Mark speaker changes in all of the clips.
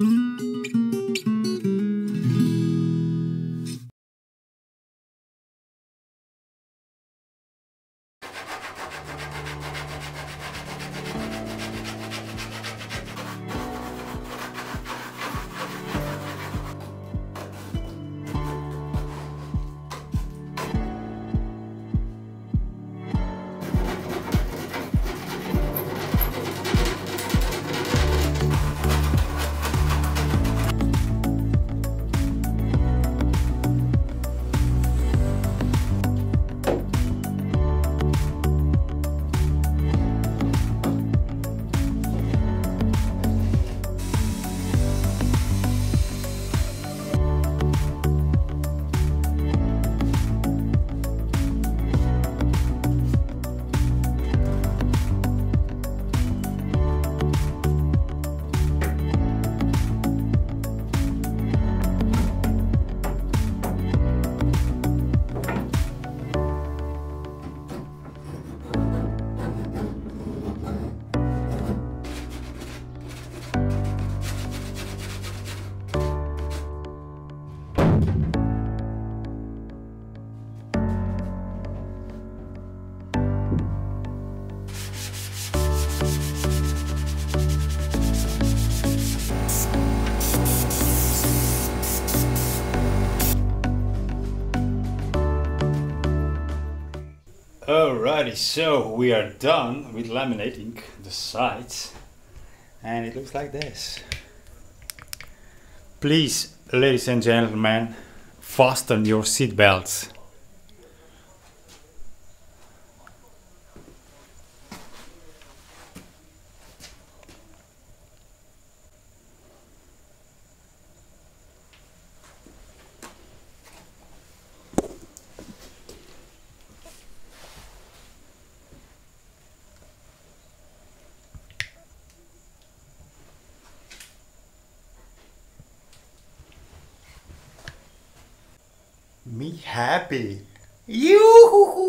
Speaker 1: Música Alrighty, so we are done with laminating the sides and it looks like this. Please, ladies and gentlemen, fasten your seat happy. Yoo-hoo-hoo.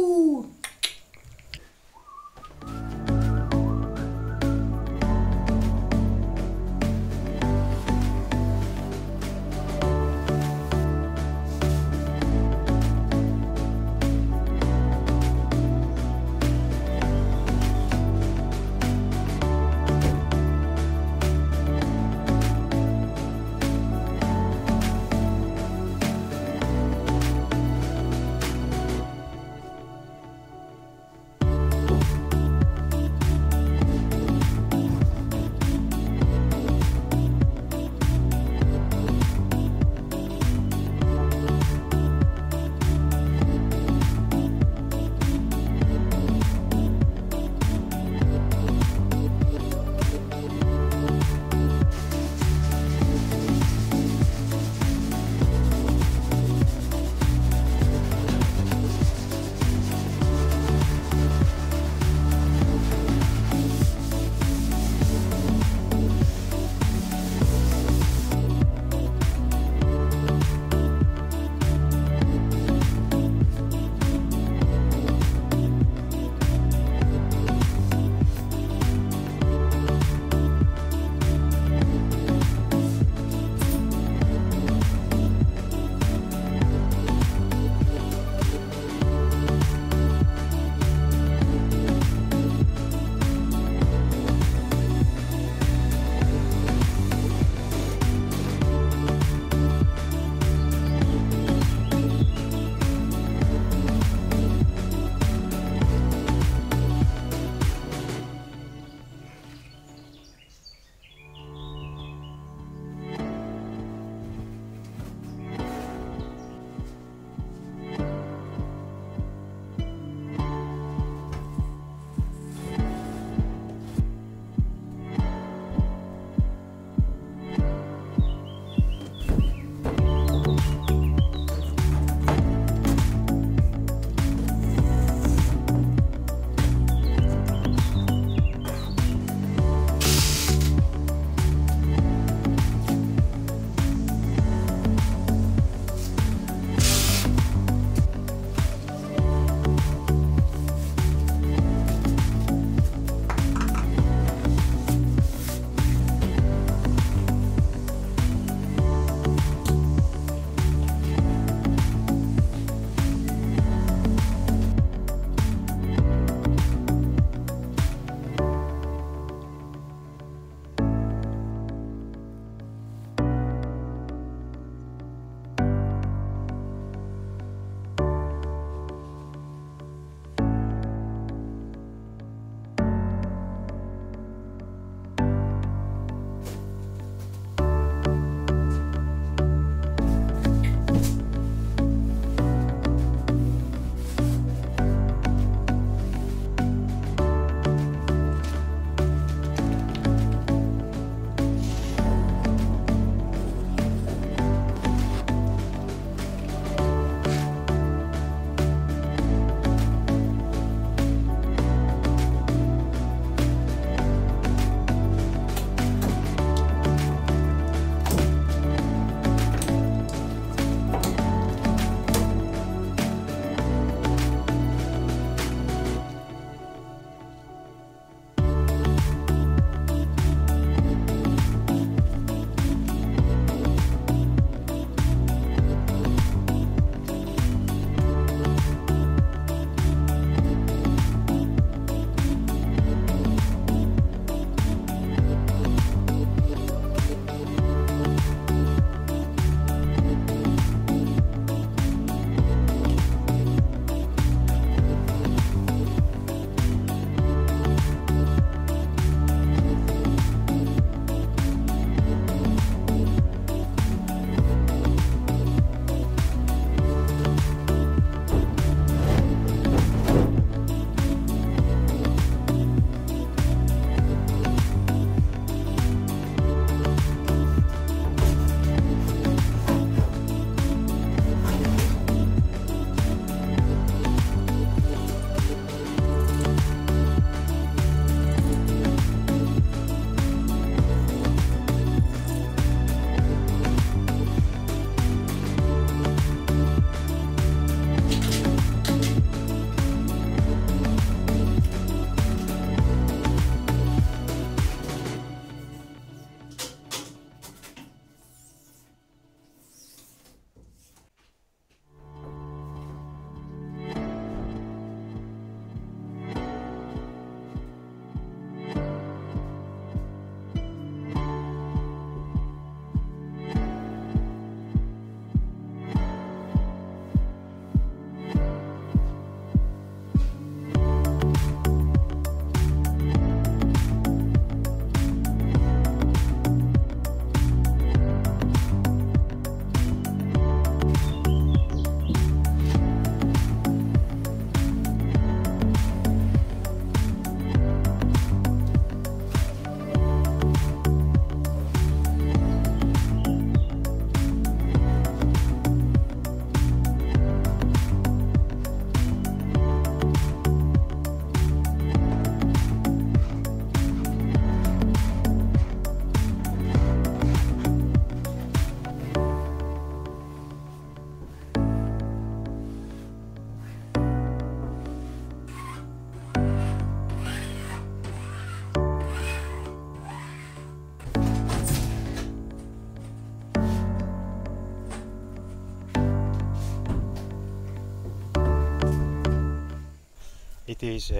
Speaker 1: It is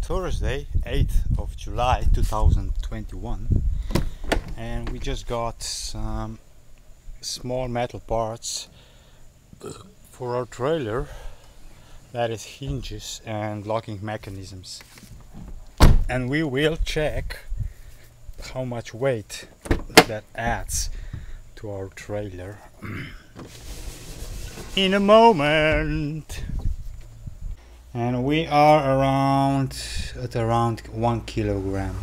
Speaker 1: Thursday, 8th of July 2021, and we just got some small metal parts for our trailer that is hinges and locking mechanisms. And we will check how much weight that adds to our trailer. In a moment and we are around at around one kilogram